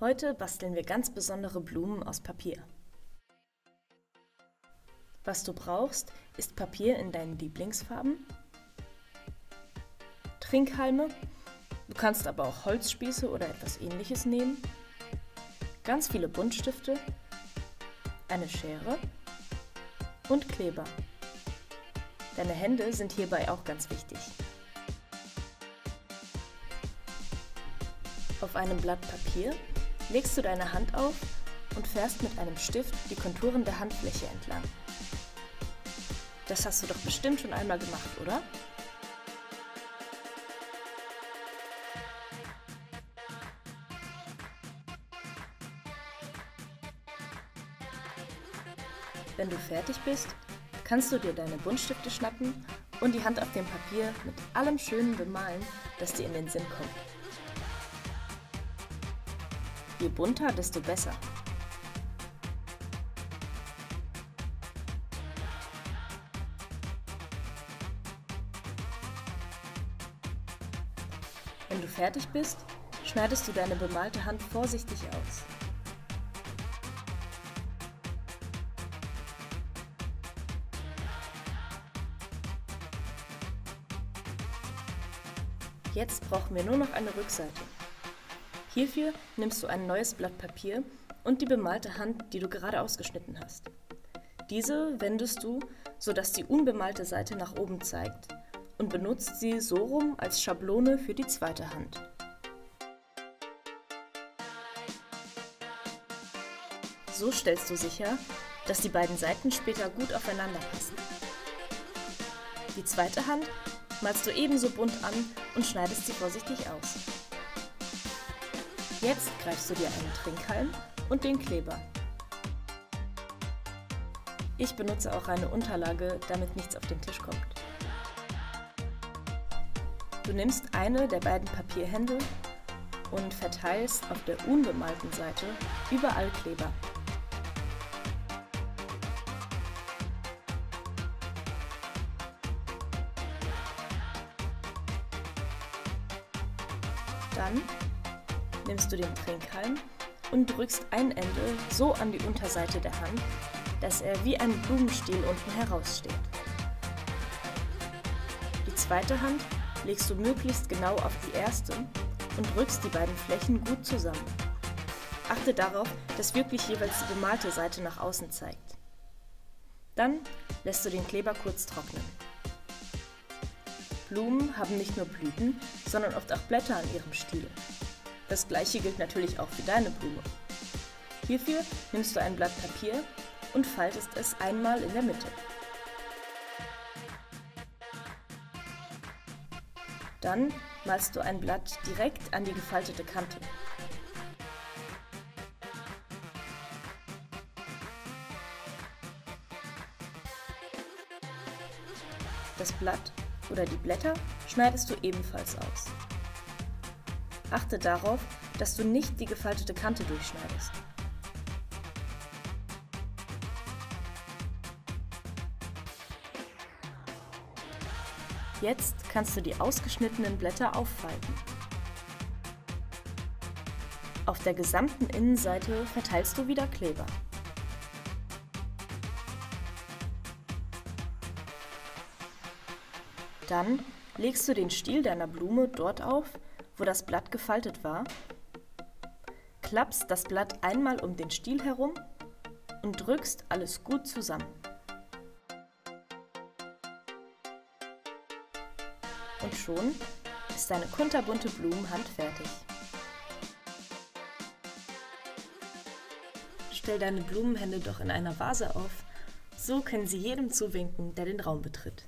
Heute basteln wir ganz besondere Blumen aus Papier. Was du brauchst, ist Papier in deinen Lieblingsfarben, Trinkhalme, du kannst aber auch Holzspieße oder etwas ähnliches nehmen, ganz viele Buntstifte, eine Schere und Kleber. Deine Hände sind hierbei auch ganz wichtig. Auf einem Blatt Papier legst du deine Hand auf und fährst mit einem Stift die Konturen der Handfläche entlang. Das hast du doch bestimmt schon einmal gemacht, oder? Wenn du fertig bist, kannst du dir deine Buntstifte schnappen und die Hand auf dem Papier mit allem Schönen bemalen, das dir in den Sinn kommt. Je bunter, desto besser. Wenn du fertig bist, schneidest du deine bemalte Hand vorsichtig aus. Jetzt brauchen wir nur noch eine Rückseite. Hierfür nimmst du ein neues Blatt Papier und die bemalte Hand, die du gerade ausgeschnitten hast. Diese wendest du, sodass die unbemalte Seite nach oben zeigt und benutzt sie so rum als Schablone für die zweite Hand. So stellst du sicher, dass die beiden Seiten später gut aufeinander passen. Die zweite Hand malst du ebenso bunt an und schneidest sie vorsichtig aus. Jetzt greifst du dir einen Trinkhalm und den Kleber. Ich benutze auch eine Unterlage, damit nichts auf den Tisch kommt. Du nimmst eine der beiden Papierhände und verteilst auf der unbemalten Seite überall Kleber. Dann nimmst du den Trinkhalm und drückst ein Ende so an die Unterseite der Hand, dass er wie ein Blumenstiel unten heraussteht. Die zweite Hand legst du möglichst genau auf die erste und drückst die beiden Flächen gut zusammen. Achte darauf, dass wirklich jeweils die bemalte Seite nach außen zeigt. Dann lässt du den Kleber kurz trocknen. Blumen haben nicht nur Blüten, sondern oft auch Blätter an ihrem Stiel. Das gleiche gilt natürlich auch für deine Blume. Hierfür nimmst du ein Blatt Papier und faltest es einmal in der Mitte. Dann malst du ein Blatt direkt an die gefaltete Kante. Das Blatt oder die Blätter schneidest du ebenfalls aus. Achte darauf, dass du nicht die gefaltete Kante durchschneidest. Jetzt kannst du die ausgeschnittenen Blätter auffalten. Auf der gesamten Innenseite verteilst du wieder Kleber. Dann legst du den Stiel deiner Blume dort auf, wo das Blatt gefaltet war, klappst das Blatt einmal um den Stiel herum und drückst alles gut zusammen. Und schon ist deine kunterbunte Blumenhand fertig. Stell deine Blumenhände doch in einer Vase auf, so können sie jedem zuwinken, der den Raum betritt.